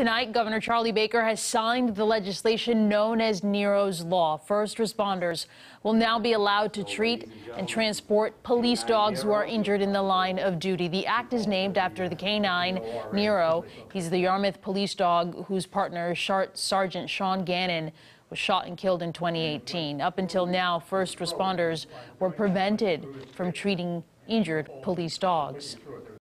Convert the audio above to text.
Tonight, Governor Charlie Baker has signed the legislation known as Nero's Law. First responders will now be allowed to treat and transport police dogs who are injured in the line of duty. The act is named after the canine Nero. He's the Yarmouth police dog whose partner, Sergeant Sean Gannon, was shot and killed in 2018. Up until now, first responders were prevented from treating injured police dogs.